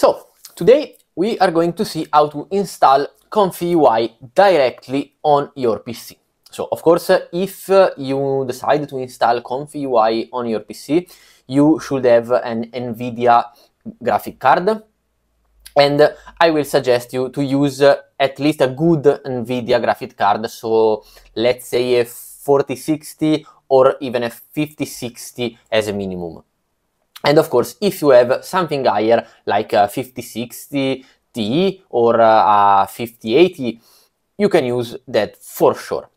So, today we are going to see how to install Comfy UI directly on your PC. So, of course, if you decide to install Comfy UI on your PC, you should have an NVIDIA graphic card and I will suggest you to use uh, at least a good NVIDIA graphic card, so let's say a 4060 or even a 5060 as a minimum. And of course, if you have something higher like a 5060 Ti or a 5080, you can use that for sure.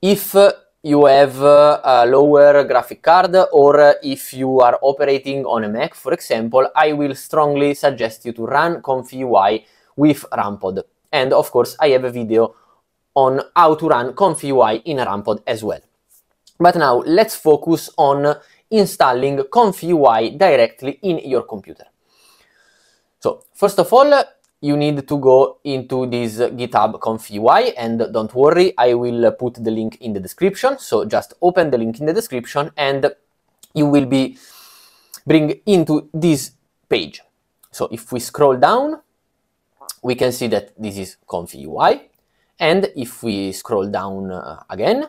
If you have a lower graphic card or if you are operating on a Mac, for example, I will strongly suggest you to run Comfy UI with RunPod. And of course, I have a video on how to run Comfy UI in RunPod as well. But now let's focus on installing Comfy UI directly in your computer. So first of all, you need to go into this GitHub Comfy UI and don't worry, I will put the link in the description. So just open the link in the description and you will be bring into this page. So if we scroll down, we can see that this is Comfy UI. And if we scroll down uh, again,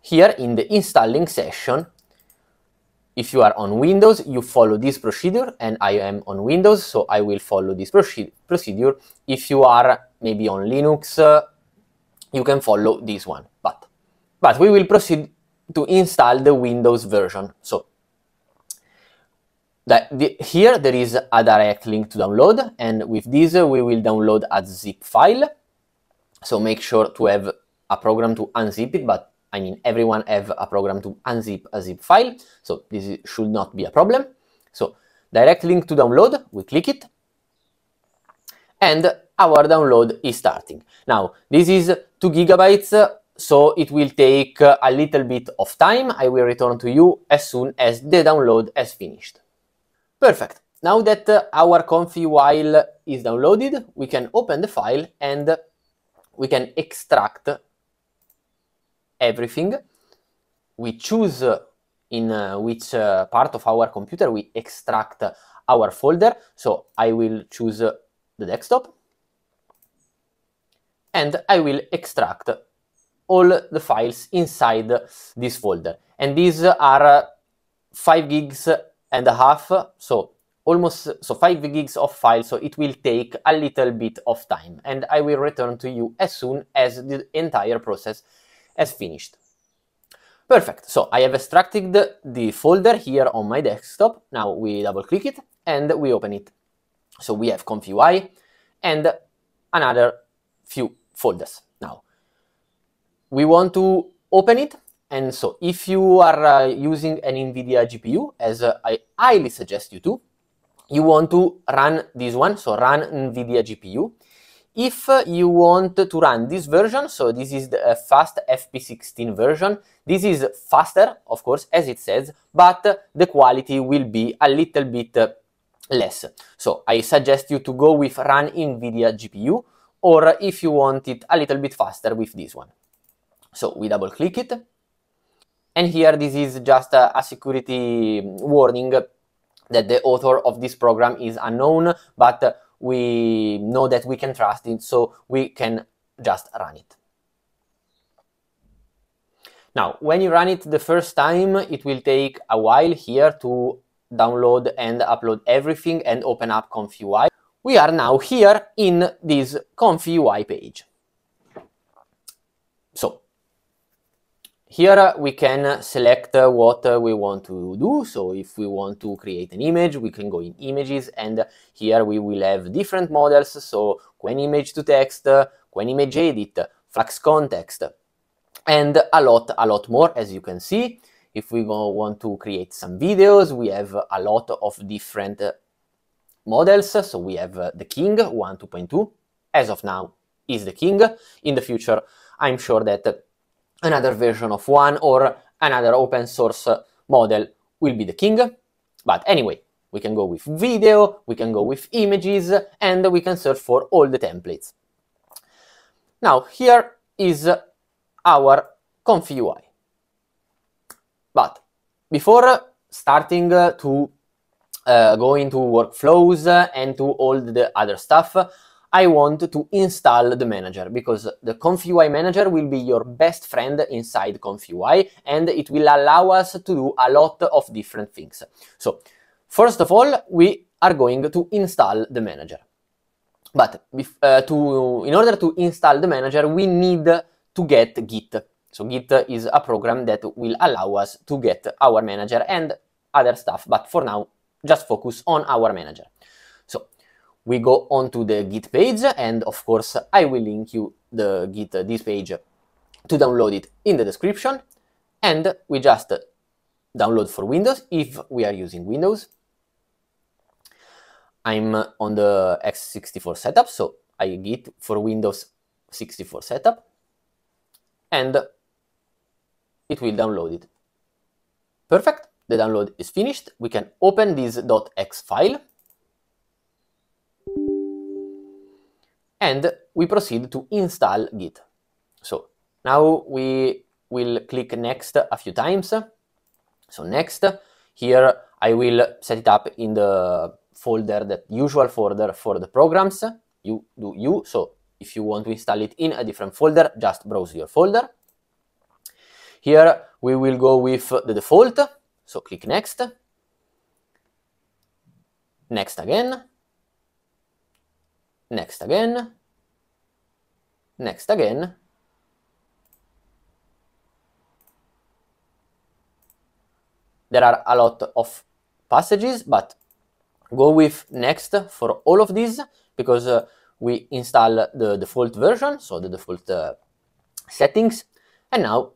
here in the installing session, if you are on Windows, you follow this procedure, and I am on Windows, so I will follow this procedure. If you are maybe on Linux, uh, you can follow this one. But, but we will proceed to install the Windows version. So that the, here there is a direct link to download, and with this uh, we will download a zip file. So make sure to have a program to unzip it, but I mean, everyone have a program to unzip a zip file, so this should not be a problem. So direct link to download, we click it, and our download is starting. Now, this is 2 gigabytes, so it will take a little bit of time. I will return to you as soon as the download has finished. Perfect. Now that uh, our Comfy file is downloaded, we can open the file and we can extract everything. We choose in uh, which uh, part of our computer we extract our folder. So I will choose the desktop and I will extract all the files inside this folder. And these are 5 gigs and a half, so almost so 5 gigs of files, so it will take a little bit of time. And I will return to you as soon as the entire process as finished. Perfect, so I have extracted the folder here on my desktop. Now we double click it and we open it. So we have UI and another few folders. Now we want to open it and so if you are uh, using an NVIDIA GPU, as uh, I highly suggest you to, you want to run this one, so run NVIDIA GPU if you want to run this version, so this is the fast FP16 version, this is faster, of course, as it says, but the quality will be a little bit less. So I suggest you to go with run NVIDIA GPU, or if you want it a little bit faster with this one. So we double click it, and here this is just a, a security warning that the author of this program is unknown, but we know that we can trust it, so we can just run it. Now, when you run it the first time, it will take a while here to download and upload everything and open up Comfy UI. We are now here in this Comfy UI page. So, here uh, we can uh, select uh, what we want to do. So if we want to create an image, we can go in images and here we will have different models. So Qwen image to text, Qwen image edit, flux Kontext, and a lot, a lot more as you can see. If we want to create some videos, we have a lot of different models. So we have the King 1 2.2, as of now is the King. In the future, I'm sure that another version of one or another open source model will be the king. But anyway, we can go with video, we can go with images, and we can search for all the templates. Now, here is our Comfy UI. But before starting to uh, go into workflows and to all the other stuff, I want to install the manager because the ComfyUI manager will be your best friend inside ComfyUI and it will allow us to do a lot of different things. So first of all, we are going to install the manager. But uh, to, in order to install the manager, we need to get Git. So Git is a program that will allow us to get our manager and other stuff. But for now, just focus on our manager we go onto the Git page, and of course, I will link you the Git uh, this page to download it in the description. And we just download for Windows if we are using Windows. I'm on the x64 setup, so I git for Windows 64 setup, and it will download it. Perfect, the download is finished. We can open this .exe file and we proceed to install Git. So now we will click next a few times. So next, here I will set it up in the folder, the usual folder for the programs. You do you, so if you want to install it in a different folder, just browse your folder. Here we will go with the default, so click next. Next again next again, next again, there are a lot of passages, but go with next for all of these because uh, we install the default version, so the default uh, settings, and now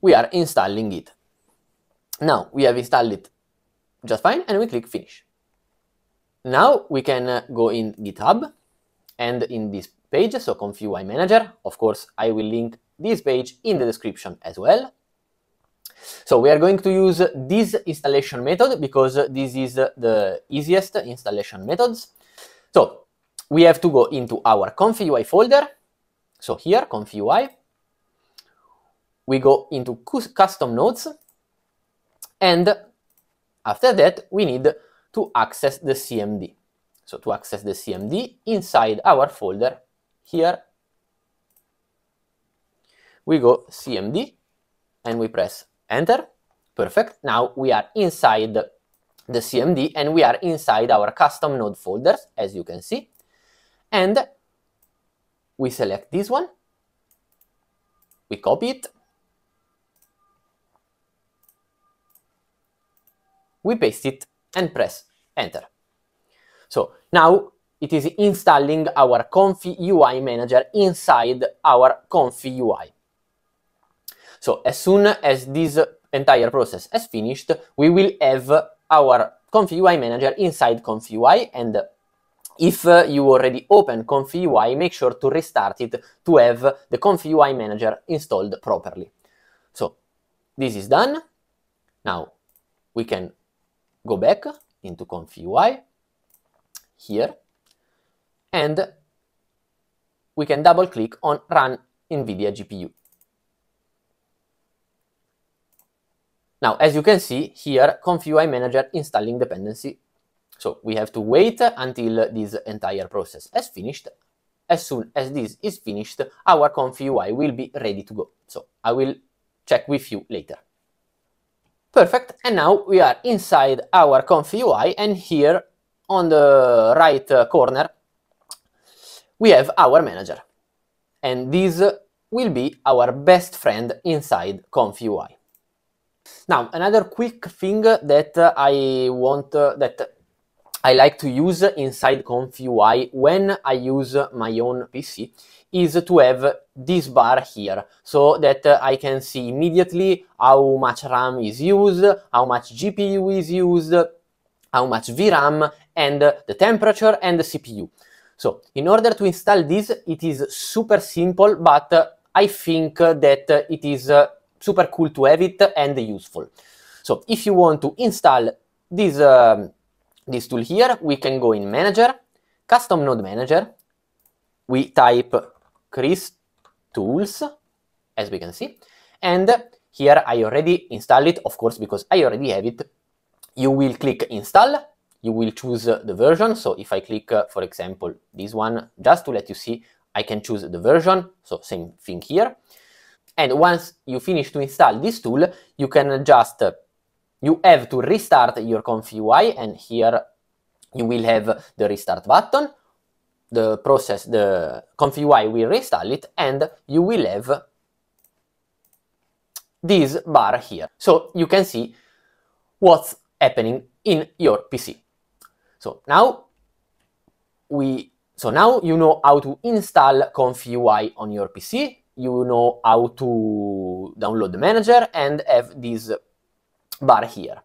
we are installing it. Now we have installed it just fine and we click finish. Now we can uh, go in GitHub and in this page, so ComfyUI Manager, of course, I will link this page in the description as well. So we are going to use this installation method because this is the easiest installation methods. So we have to go into our ComfyUI folder. So here, ComfyUI. We go into custom nodes. And after that, we need to access the CMD. So to access the CMD inside our folder here, we go CMD and we press enter. Perfect. Now we are inside the CMD and we are inside our custom node folders, as you can see. And we select this one, we copy it, we paste it and press enter. So now it is installing our Config ComfyUI manager inside our Config ComfyUI. So as soon as this entire process has finished, we will have our Config ComfyUI manager inside Config ComfyUI and if uh, you already open Config ComfyUI, make sure to restart it to have the Config ComfyUI manager installed properly. So this is done. Now we can go back into ComfyUI here and we can double click on run NVIDIA GPU. Now, as you can see here, ComfyUI Manager installing dependency. So we have to wait until this entire process has finished. As soon as this is finished, our ComfyUI will be ready to go. So I will check with you later. Perfect, and now we are inside our ComfyUI and here on the right uh, corner we have our manager. And this will be our best friend inside ComfyUI. Now, another quick thing that I want, uh, that I like to use inside ComfyUI when I use my own PC is to have this bar here so that uh, I can see immediately how much RAM is used, how much GPU is used, how much VRAM, and uh, the temperature and the CPU. So in order to install this, it is super simple, but uh, I think that it is super cool to have it and useful. So if you want to install this, um, this tool here, we can go in Manager, Custom Node Manager, we type Chris tools, as we can see. And here I already installed it, of course, because I already have it. you will click install, you will choose the version. So if I click, uh, for example, this one, just to let you see, I can choose the version. So same thing here. And once you finish to install this tool, you can just, uh, you have to restart your UI, and here you will have the restart button. The process, the UI will restart it, and you will have this bar here. So you can see what's happening in your PC. So now we so now you know how to install UI on your PC, you know how to download the manager and have this bar here.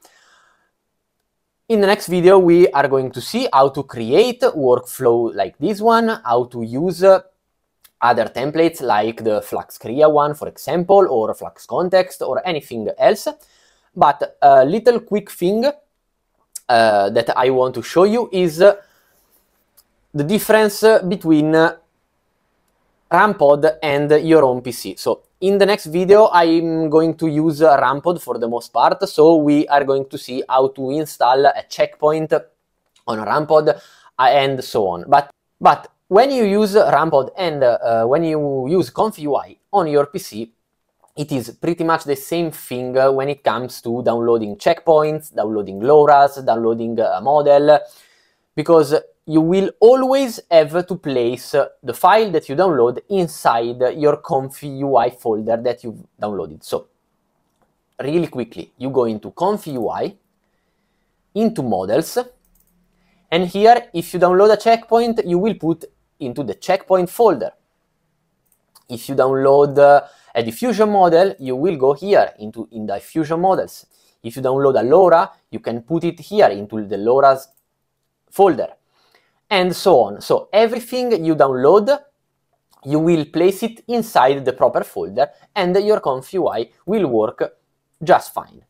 In the next video, we are going to see how to create workflow like this one, how to use uh, other templates like the Flux Krea one, for example, or Flux Kontext or anything else. But a little quick thing uh, that I want to show you is uh, the difference uh, between RunPod and your own PC. So in the next video, I'm going to use RunPod for the most part. So we are going to see how to install a checkpoint on RunPod uh, and so on. But, but when you use RunPod and uh, when you use ComfyUI on your PC, it is pretty much the same thing uh, when it comes to downloading checkpoints, downloading LoRa's, downloading uh, a model, because you will always have to place the file that you download inside your ComfyUI folder that you've downloaded. So, really quickly, you go into ComfyUI, into models, and here, if you download a checkpoint, you will put into the checkpoint folder. If you download uh, a diffusion model, you will go here into in diffusion models. If you download a LoRa, you can put it here into the LoRa's folder, and so on. So everything you download, you will place it inside the proper folder, and your ComfyUI will work just fine.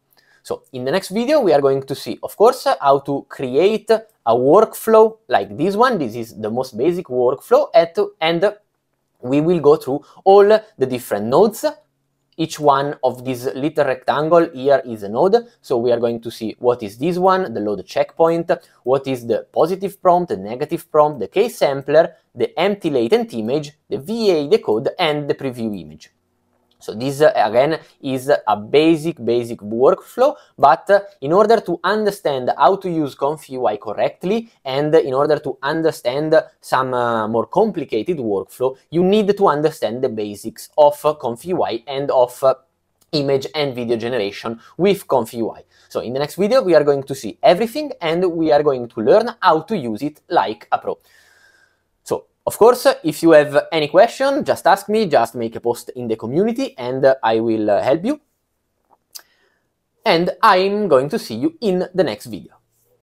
So in the next video, we are going to see, of course, how to create a workflow like this one. This is the most basic workflow at, and we will go through all the different nodes. Each one of these little rectangle here is a node. So we are going to see what is this one, the load checkpoint, what is the positive prompt, the negative prompt, the KSampler, the empty latent image, the VA decode, and the preview image. So this uh, again is a basic, basic workflow, but uh, in order to understand how to use ComfyUI correctly and in order to understand some uh, more complicated workflow, you need to understand the basics of ComfyUI and of uh, image and video generation with ComfyUI. So in the next video, we are going to see everything and we are going to learn how to use it like a pro. Of course, if you have any question, just ask me, just make a post in the community and I will uh, help you. And I'm going to see you in the next video.